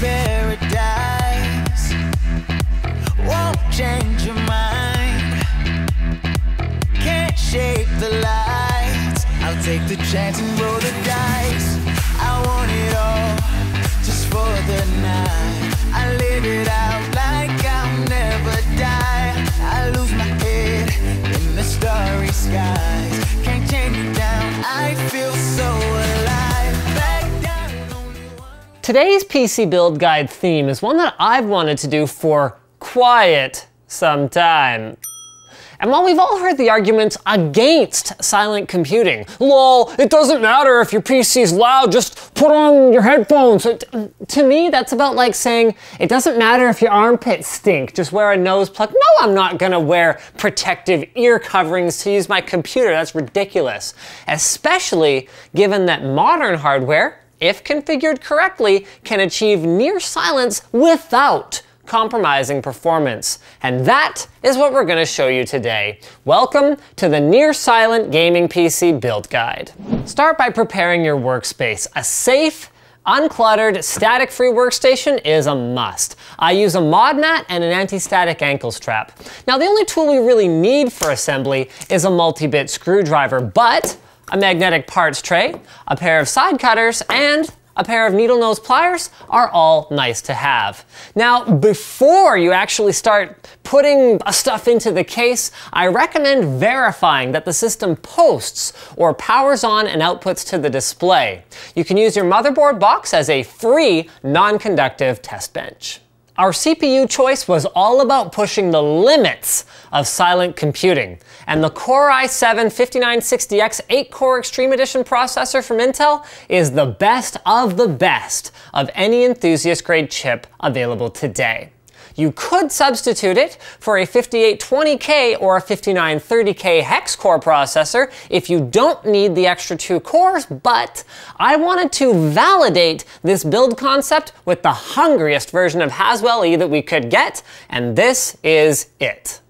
paradise. Won't change your mind. Can't the lights. I'll take the chance and roll the dice. I want it all just for the night. I Today's PC build guide theme is one that I've wanted to do for quite some time. And while we've all heard the arguments against silent computing, lol, it doesn't matter if your PC's loud, just put on your headphones. To me, that's about like saying it doesn't matter if your armpits stink, just wear a nose plug. No, I'm not gonna wear protective ear coverings to use my computer. That's ridiculous. Especially given that modern hardware, if configured correctly, can achieve near silence without compromising performance. And that is what we're going to show you today. Welcome to the Near Silent Gaming PC Build Guide. Start by preparing your workspace. A safe, uncluttered, static-free workstation is a must. I use a mod mat and an anti-static ankle strap. Now the only tool we really need for assembly is a multi-bit screwdriver, but a magnetic parts tray, a pair of side cutters, and a pair of needle nose pliers are all nice to have. Now, before you actually start putting stuff into the case, I recommend verifying that the system posts or powers on and outputs to the display. You can use your motherboard box as a free non-conductive test bench. Our CPU choice was all about pushing the limits of silent computing. And the Core i7 5960X 8-core Extreme Edition processor from Intel is the best of the best of any enthusiast-grade chip available today. You could substitute it for a 5820K or a 5930K hex core processor if you don't need the extra two cores, but I wanted to validate this build concept with the hungriest version of Haswell E that we could get, and this is it.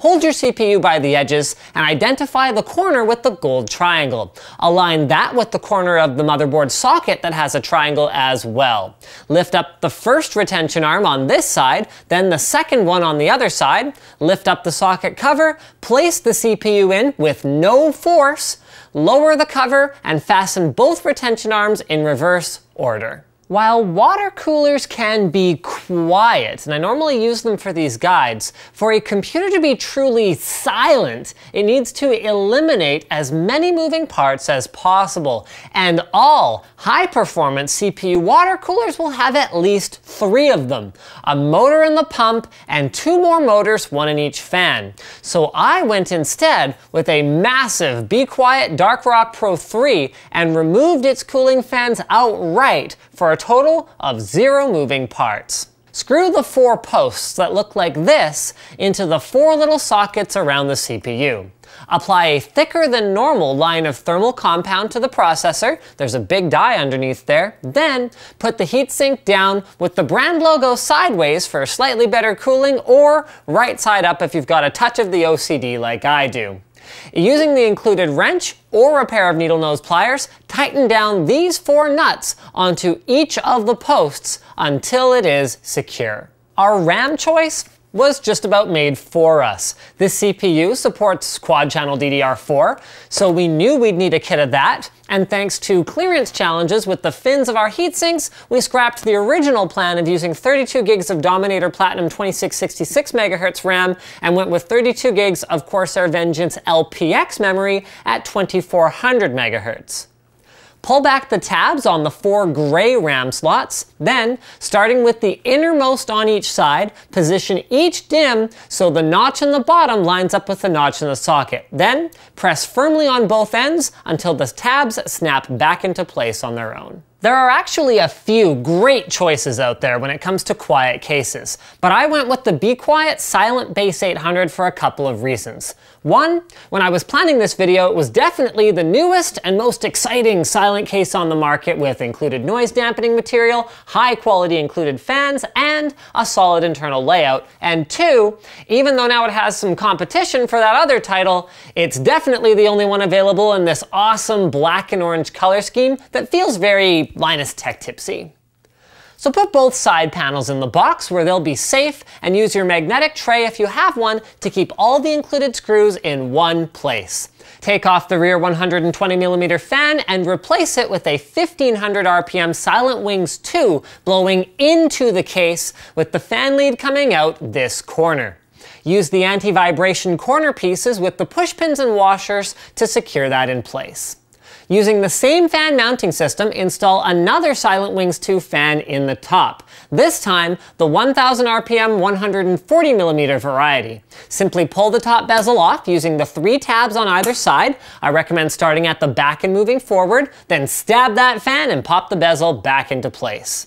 Hold your CPU by the edges and identify the corner with the gold triangle. Align that with the corner of the motherboard socket that has a triangle as well. Lift up the first retention arm on this side, then the second one on the other side. Lift up the socket cover, place the CPU in with no force, lower the cover, and fasten both retention arms in reverse order. While water coolers can be quiet, and I normally use them for these guides, for a computer to be truly silent, it needs to eliminate as many moving parts as possible. And all high performance CPU water coolers will have at least three of them a motor in the pump and two more motors, one in each fan. So I went instead with a massive Be Quiet Dark Rock Pro 3 and removed its cooling fans outright for a total of zero moving parts. Screw the four posts that look like this into the four little sockets around the CPU. Apply a thicker than normal line of thermal compound to the processor, there's a big die underneath there, then put the heatsink down with the brand logo sideways for slightly better cooling or right side up if you've got a touch of the OCD like I do. Using the included wrench or a pair of needle nose pliers, tighten down these four nuts onto each of the posts until it is secure. Our RAM choice was just about made for us. This CPU supports quad channel DDR4, so we knew we'd need a kit of that, and thanks to clearance challenges with the fins of our heatsinks, we scrapped the original plan of using 32 gigs of Dominator Platinum 2666 MHz RAM and went with 32 gigs of Corsair Vengeance LPX memory at 2400 MHz. Pull back the tabs on the four gray RAM slots, then, starting with the innermost on each side, position each DIMM so the notch in the bottom lines up with the notch in the socket. Then, press firmly on both ends until the tabs snap back into place on their own. There are actually a few great choices out there when it comes to quiet cases, but I went with the Be Quiet Silent Base 800 for a couple of reasons. One, when I was planning this video, it was definitely the newest and most exciting silent case on the market with included noise dampening material, high quality included fans, and a solid internal layout. And two, even though now it has some competition for that other title, it's definitely the only one available in this awesome black and orange color scheme that feels very Linus Tech Tipsy. So put both side panels in the box where they'll be safe and use your magnetic tray if you have one to keep all the included screws in one place. Take off the rear 120mm fan and replace it with a 1500 RPM Silent Wings 2 blowing into the case with the fan lead coming out this corner. Use the anti-vibration corner pieces with the push pins and washers to secure that in place. Using the same fan mounting system, install another Silent Wings 2 fan in the top. This time, the 1000 RPM 140mm variety. Simply pull the top bezel off using the three tabs on either side. I recommend starting at the back and moving forward, then stab that fan and pop the bezel back into place.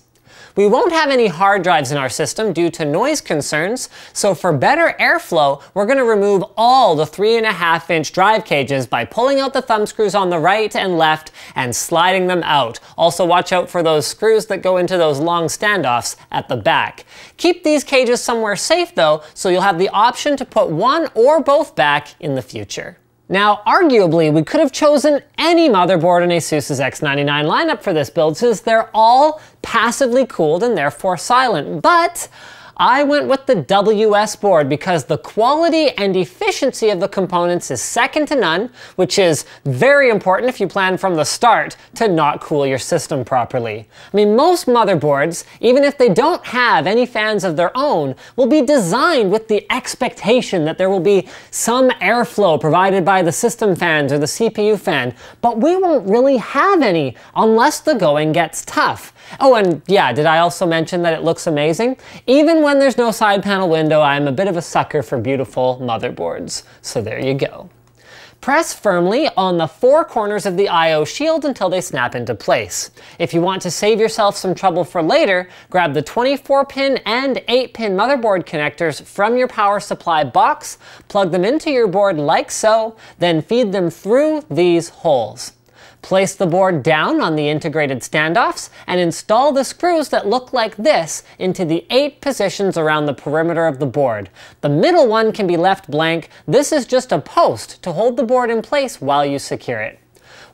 We won't have any hard drives in our system due to noise concerns, so for better airflow, we're gonna remove all the three and a half inch drive cages by pulling out the thumb screws on the right and left and sliding them out. Also watch out for those screws that go into those long standoffs at the back. Keep these cages somewhere safe though, so you'll have the option to put one or both back in the future. Now, arguably, we could have chosen any motherboard in ASUS's X99 lineup for this build since they're all passively cooled and therefore silent, but I went with the WS board because the quality and efficiency of the components is second to none, which is very important if you plan from the start to not cool your system properly. I mean, most motherboards, even if they don't have any fans of their own, will be designed with the expectation that there will be some airflow provided by the system fans or the CPU fan, but we won't really have any unless the going gets tough. Oh, and yeah, did I also mention that it looks amazing? Even when there's no side panel window, I'm a bit of a sucker for beautiful motherboards. So there you go. Press firmly on the four corners of the I.O. shield until they snap into place. If you want to save yourself some trouble for later, grab the 24 pin and 8 pin motherboard connectors from your power supply box, plug them into your board like so, then feed them through these holes. Place the board down on the integrated standoffs and install the screws that look like this into the eight positions around the perimeter of the board. The middle one can be left blank. This is just a post to hold the board in place while you secure it.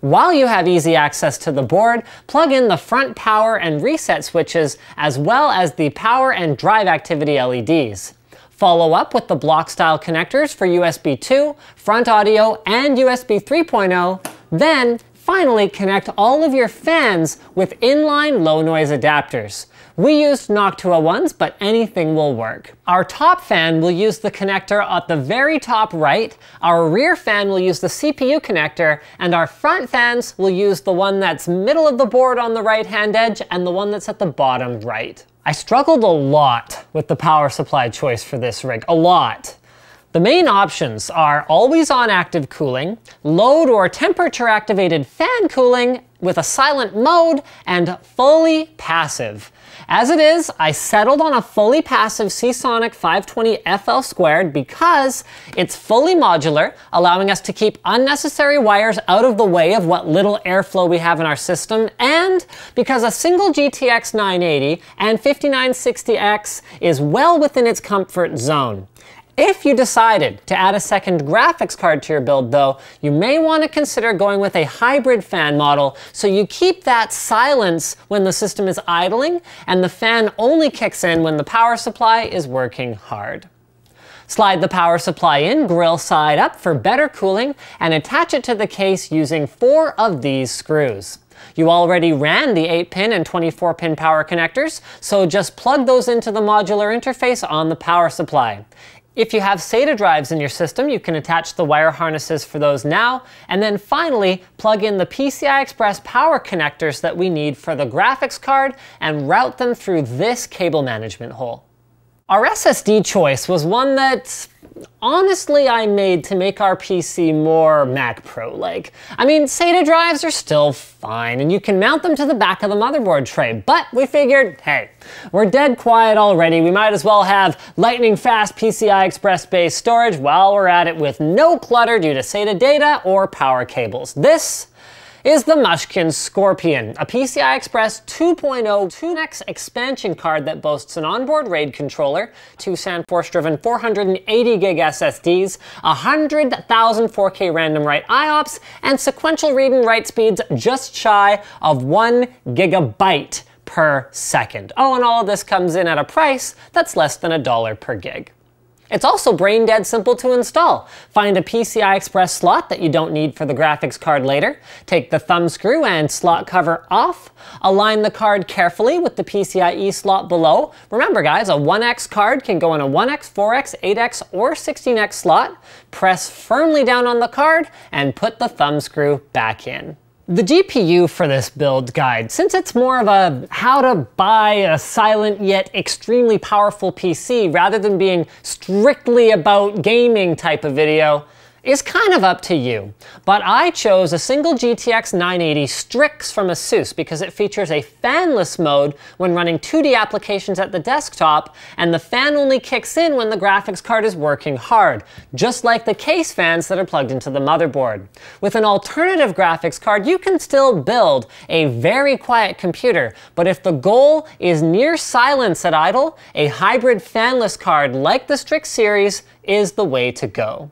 While you have easy access to the board, plug in the front power and reset switches as well as the power and drive activity LEDs. Follow up with the block style connectors for USB 2, front audio, and USB 3.0. Then Finally, connect all of your fans with inline low noise adapters. We used Noctua ones, but anything will work. Our top fan will use the connector at the very top right, our rear fan will use the CPU connector, and our front fans will use the one that's middle of the board on the right hand edge and the one that's at the bottom right. I struggled a lot with the power supply choice for this rig, a lot. The main options are always on active cooling, load or temperature activated fan cooling with a silent mode, and fully passive. As it is, I settled on a fully passive Seasonic 520 FL squared because it's fully modular, allowing us to keep unnecessary wires out of the way of what little airflow we have in our system, and because a single GTX 980 and 5960X is well within its comfort zone. If you decided to add a second graphics card to your build though, you may want to consider going with a hybrid fan model so you keep that silence when the system is idling and the fan only kicks in when the power supply is working hard. Slide the power supply in grill side up for better cooling and attach it to the case using four of these screws. You already ran the 8-pin and 24-pin power connectors, so just plug those into the modular interface on the power supply. If you have SATA drives in your system, you can attach the wire harnesses for those now, and then finally plug in the PCI Express power connectors that we need for the graphics card and route them through this cable management hole. Our SSD choice was one that honestly I made to make our PC more Mac Pro-like. I mean, SATA drives are still fine, and you can mount them to the back of the motherboard tray, but we figured, hey, we're dead quiet already, we might as well have lightning fast PCI Express-based storage while we're at it with no clutter due to SATA data or power cables. This is the Mushkin Scorpion, a PCI Express 2.0 2X expansion card that boasts an onboard RAID controller, two SandForce-driven 480 gig SSDs, 100,000 4K random write IOPS, and sequential read and write speeds just shy of one gigabyte per second. Oh, and all of this comes in at a price that's less than a dollar per gig. It's also brain dead simple to install. Find a PCI Express slot that you don't need for the graphics card later, take the thumb screw and slot cover off, align the card carefully with the PCIe slot below. Remember guys, a 1X card can go in a 1X, 4X, 8X, or 16X slot. Press firmly down on the card and put the thumb screw back in. The GPU for this build guide, since it's more of a how to buy a silent yet extremely powerful PC rather than being strictly about gaming type of video, is kind of up to you. But I chose a single GTX 980 Strix from ASUS because it features a fanless mode when running 2D applications at the desktop, and the fan only kicks in when the graphics card is working hard, just like the case fans that are plugged into the motherboard. With an alternative graphics card, you can still build a very quiet computer, but if the goal is near silence at idle, a hybrid fanless card like the Strix series is the way to go.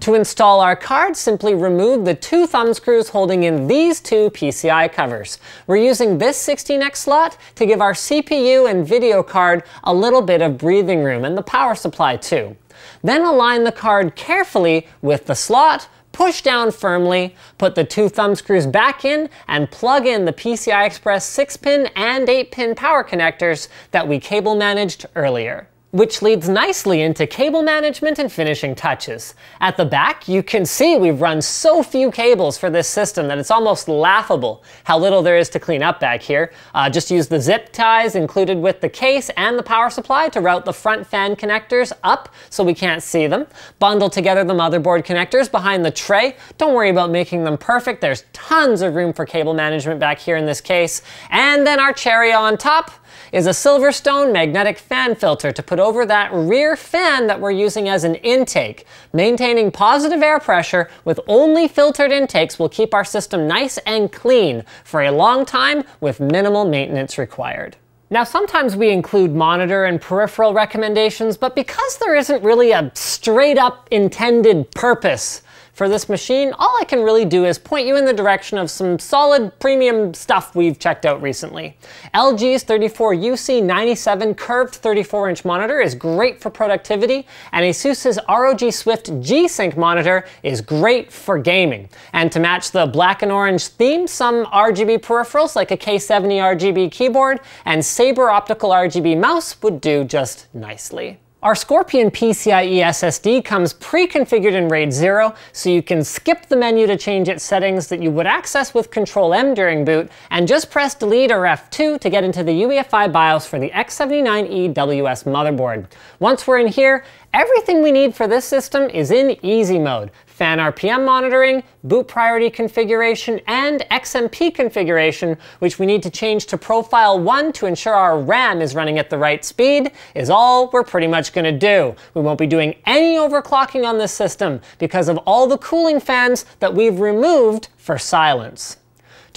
To install our card, simply remove the two thumb screws holding in these two PCI covers. We're using this 16X slot to give our CPU and video card a little bit of breathing room and the power supply too. Then align the card carefully with the slot, push down firmly, put the two thumb screws back in, and plug in the PCI Express 6-pin and 8-pin power connectors that we cable managed earlier which leads nicely into cable management and finishing touches. At the back, you can see we've run so few cables for this system that it's almost laughable how little there is to clean up back here. Uh, just use the zip ties included with the case and the power supply to route the front fan connectors up so we can't see them. Bundle together the motherboard connectors behind the tray. Don't worry about making them perfect. There's tons of room for cable management back here in this case. And then our cherry on top, is a Silverstone magnetic fan filter to put over that rear fan that we're using as an intake. Maintaining positive air pressure with only filtered intakes will keep our system nice and clean for a long time with minimal maintenance required. Now, sometimes we include monitor and peripheral recommendations, but because there isn't really a straight up intended purpose for this machine, all I can really do is point you in the direction of some solid premium stuff we've checked out recently. LG's 34UC97 curved 34 inch monitor is great for productivity, and ASUS's ROG Swift G-Sync monitor is great for gaming. And to match the black and orange theme, some RGB peripherals like a K70 RGB keyboard and Sabre optical RGB mouse would do just nicely. Our Scorpion PCIe SSD comes pre-configured in RAID 0, so you can skip the menu to change its settings that you would access with Control-M during boot, and just press Delete or F2 to get into the UEFI BIOS for the X79E WS motherboard. Once we're in here, everything we need for this system is in easy mode fan RPM monitoring, boot priority configuration, and XMP configuration, which we need to change to profile 1 to ensure our RAM is running at the right speed, is all we're pretty much going to do. We won't be doing any overclocking on this system because of all the cooling fans that we've removed for silence.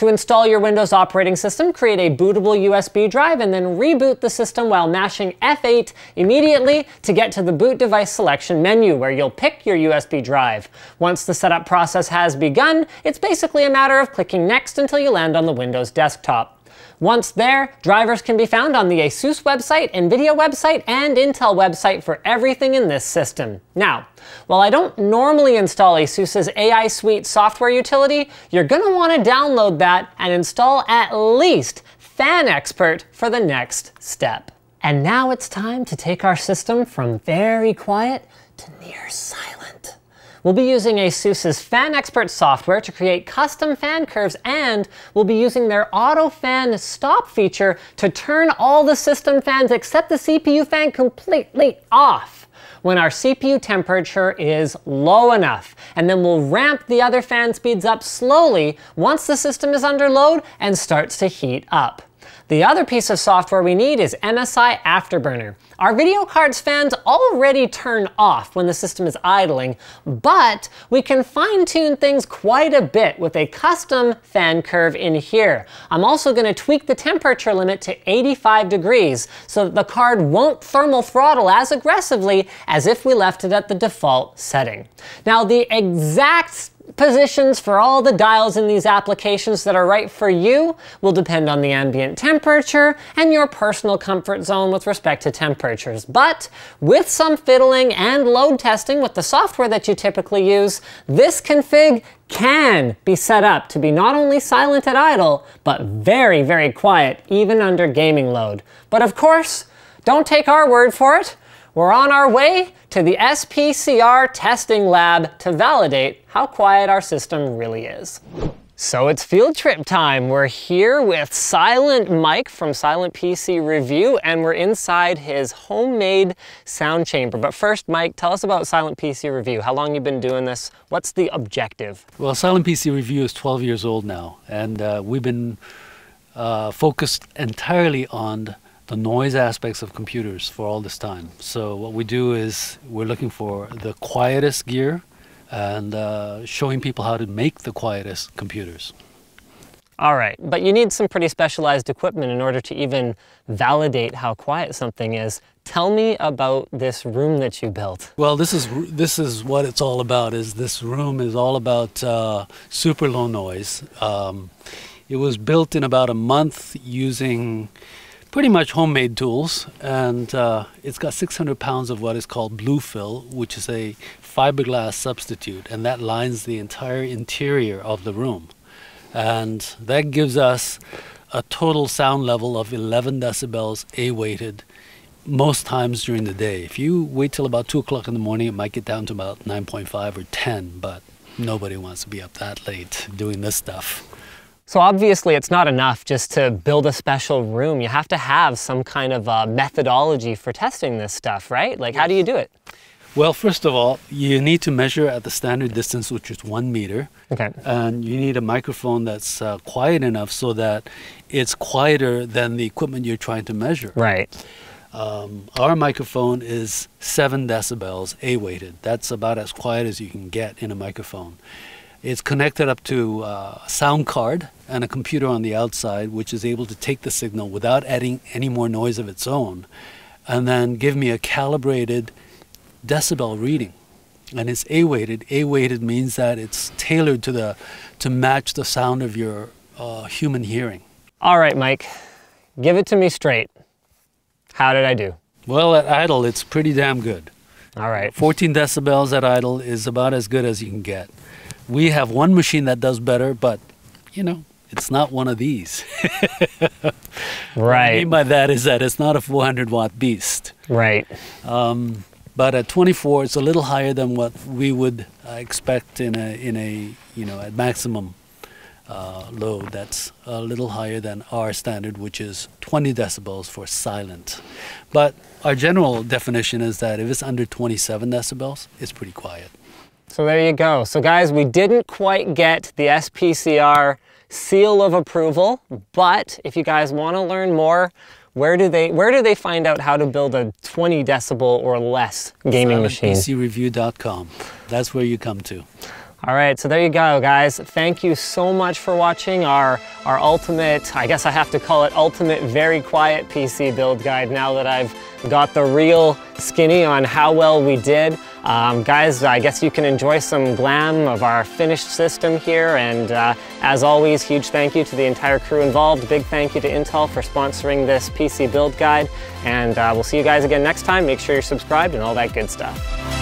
To install your Windows operating system, create a bootable USB drive and then reboot the system while mashing F8 immediately to get to the boot device selection menu where you'll pick your USB drive. Once the setup process has begun, it's basically a matter of clicking next until you land on the Windows desktop. Once there, drivers can be found on the ASUS website, NVIDIA website, and Intel website for everything in this system. Now, while I don't normally install ASUS's AI Suite software utility, you're going to want to download that and install at least FanXpert for the next step. And now it's time to take our system from very quiet to near silent We'll be using ASUS's FanXpert software to create custom fan curves and we'll be using their auto fan stop feature to turn all the system fans except the CPU fan completely off when our CPU temperature is low enough. And then we'll ramp the other fan speeds up slowly once the system is under load and starts to heat up. The other piece of software we need is MSI Afterburner. Our video card's fans already turn off when the system is idling, but we can fine tune things quite a bit with a custom fan curve in here. I'm also gonna tweak the temperature limit to 85 degrees so that the card won't thermal throttle as aggressively as if we left it at the default setting. Now the exact positions for all the dials in these applications that are right for you will depend on the ambient temperature and your personal comfort zone with respect to temperatures. But with some fiddling and load testing with the software that you typically use, this config can be set up to be not only silent at idle, but very, very quiet even under gaming load. But of course, don't take our word for it. We're on our way to the SPCR testing lab to validate how quiet our system really is. So it's field trip time. We're here with Silent Mike from Silent PC Review, and we're inside his homemade sound chamber. But first, Mike, tell us about Silent PC Review. How long you've been doing this? What's the objective? Well, Silent PC Review is 12 years old now, and uh, we've been uh, focused entirely on the noise aspects of computers for all this time. So what we do is we're looking for the quietest gear and uh, showing people how to make the quietest computers. All right, but you need some pretty specialized equipment in order to even validate how quiet something is. Tell me about this room that you built. Well, this is this is what it's all about. Is this room is all about uh, super low noise. Um, it was built in about a month using pretty much homemade tools, and uh, it's got 600 pounds of what is called blue fill, which is a fiberglass substitute, and that lines the entire interior of the room. And that gives us a total sound level of 11 decibels A-weighted most times during the day. If you wait till about 2 o'clock in the morning, it might get down to about 9.5 or 10, but nobody wants to be up that late doing this stuff. So obviously it's not enough just to build a special room. You have to have some kind of uh, methodology for testing this stuff, right? Like how do you do it? Well, first of all, you need to measure at the standard distance, which is one meter. Okay. And you need a microphone that's uh, quiet enough so that it's quieter than the equipment you're trying to measure. Right. Um, our microphone is seven decibels A-weighted. That's about as quiet as you can get in a microphone. It's connected up to uh, a sound card and a computer on the outside, which is able to take the signal without adding any more noise of its own, and then give me a calibrated decibel reading. And it's A-weighted. A-weighted means that it's tailored to the to match the sound of your uh, human hearing. All right, Mike, give it to me straight. How did I do? Well, at idle, it's pretty damn good. All right. 14 decibels at idle is about as good as you can get. We have one machine that does better, but you know, it's not one of these. right. What I mean by that is that it's not a 400 watt beast. Right. Um, but at 24, it's a little higher than what we would uh, expect in a in a you know at maximum uh, load. That's a little higher than our standard, which is 20 decibels for silent. But our general definition is that if it's under 27 decibels, it's pretty quiet. So there you go. So guys, we didn't quite get the SPCR seal of approval, but if you guys want to learn more, where do they where do they find out how to build a 20 decibel or less gaming machine? PCReview.com. That's where you come to. All right, so there you go, guys. Thank you so much for watching our, our ultimate, I guess I have to call it ultimate very quiet PC build guide now that I've got the real skinny on how well we did. Um, guys, I guess you can enjoy some glam of our finished system here. And uh, as always, huge thank you to the entire crew involved. Big thank you to Intel for sponsoring this PC build guide. And uh, we'll see you guys again next time. Make sure you're subscribed and all that good stuff.